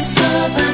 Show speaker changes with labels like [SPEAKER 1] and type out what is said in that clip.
[SPEAKER 1] sober.